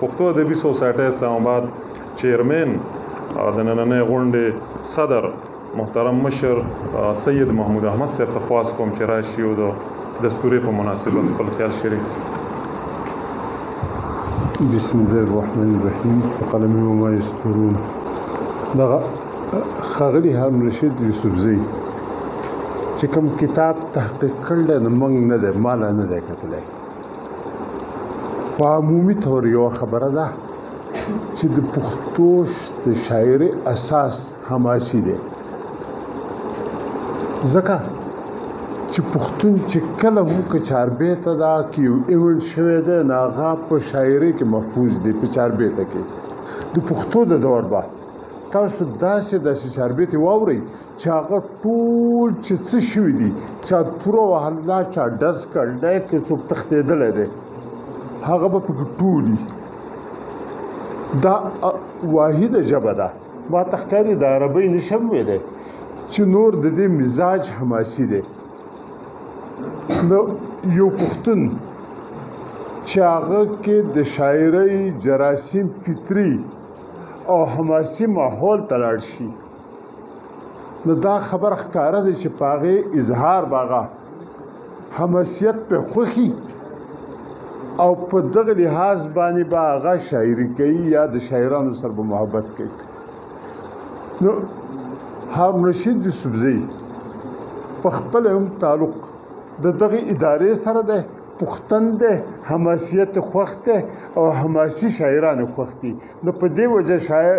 پښتو ادبي سوسایټۍ اسلام آباد چیئرمین او د نننۍ غونډې صدر محترم مشر سید محمود احمد صاحب ته خواست کوم چې راشي او د دستورې په مناسبت خپل خیال شریک بسم الله الرحمن الرحیم قلم ما یسترون دغه خغلی هارون رشید یوسفزی چې کوم کتاب تحقیق کړل نو موږ نه ده مال نه ده کتلای په عمومي طور یوه خبره ده چې د پښتو د شاعرۍ اساس حماسي دی ځکه چې پښتون چې کله هم که چاربیته ده که یو ایونټ شوی دی نو هغه په شاعرۍ کې محفوظ دی په چاربیته کې د پښتو د دور به تاسو داسې داسې چاربیتې واورئ چې هغه ټول چې څه شوي دي چا توره وهله چا ډز کړ دی که څوک تښتېدلی دی هغه به پکې ټول دي دا واحده ژبه ده ما ته ښکاري د عربۍ نشم ویلی چې نور د دې مزاج حماسي دی د یو پښتون چې هغه کې د شاعرۍ جراثیم فطري او حماسي ماحول ته لاړ شي نو دا خبره ښکاره ده چې په هغې اظهار به هغه حماسیت په خوښي او په دغه لحاظ باندې به هغه شاعري کوي یا د شاعرانو سره به محبت کوي نو هارون رشید یوسفزی په خپل هم تعلق د دغه ادارې سره ده پښتن ده حماسیت خوښ ده او حماسي شاعران خوښ دي نو په دې وجه شاعر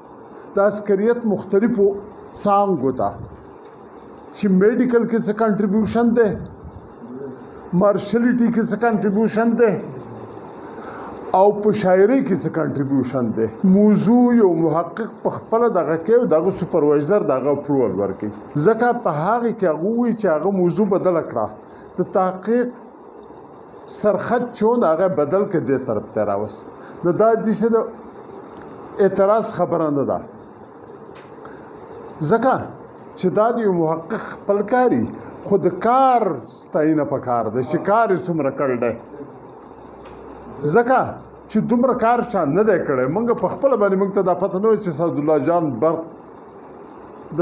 د عسکریت مختلفو څانګو ته چې میډیکل کې څه کنټریبیوشن ده مارشلټي کې څه کنټریبیوشن ده او په شاعرۍ کې څه کنټریبیوشن دی موضوع یو محقق په خپل دغه کې او دغه سپروایزر دغه اپروول ورکړي ځکه په هغه کې هغه وی چې هغه موضوع بدل کړه د تحقیق سرخط چون هغه بدل کې دې طرف ته راوست نو دا د څه د اعتراض خبره نه ده ځکه چې دا د یو محقق خپل کاری خود کار ستاینه پکار ده چې کار څومره کړل ده ځکه چې دومره کار چا نه دی کړی موږ په خپل باندې موږ ته دا پته نه چې سعد الله جان برق د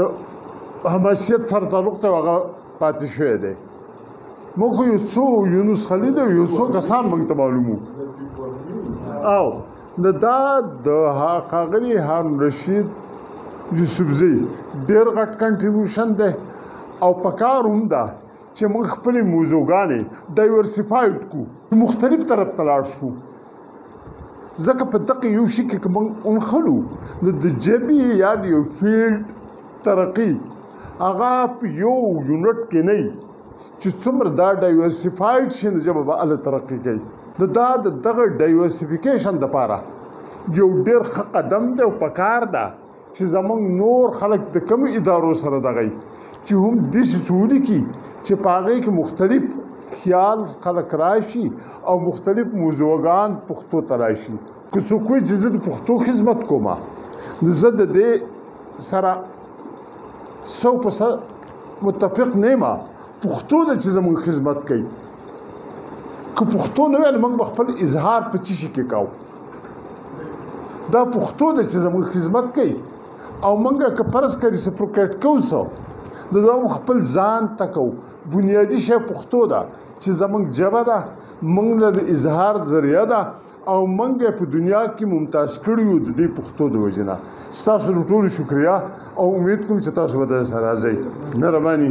حماسیت سره تعلق ته هغه پاتې شوی دی موږ یو څو یونس خلیل یو څو کسان موږ ته معلومو او نو دا د هغلی هارون رشید یوسفزی ډیر غټ کنټریبیوشن ده او پکار هم ده چې موږ خپل موضوعګانې ډایورسیفاید کو مختلف طرف تلاړ شو ځکه په دقه یو شي کې کوم انخلو د د جبي یا د یو فیلډ ترقی هغه په یو یونټ کې نه چې څومره دا ډایورسیفاید شي نو جبه به ال ترقی کوي د دا د دغه ډایورسیفیکیشن لپاره یو ډیر ښه قدم دی او پکار ده چې زمونږ نور خلک د کوم ادارو سره دغی چې هم د سولي کی چې پاغې کې مختلف خیال خلک راشي او مختلف موضوعګان پښتو تراشي که څوک وي چې زه د پښتو خدمت کوم زه د دې سره سو په سو متفق نه ما پښتو ده چې زموږ خدمت کوي که پښتو نه وای موږ خپل اظهار په چی شي کې کاو دا پښتو ده چې زموږ خدمت کوي او موږ که پرس کړي سپروکټ کوسو د دوام خپل ځان تکو بنیادی شی پښتو ده چې زمونږ ژبه ده مونږ له اظهار ذریعہ ده او منګه په دنیا کې ممتاز کړی یو د دې پښتو د وجنه تاسو له ټولو شکریا او امید کوم چې تاسو به د سره راځي مهرباني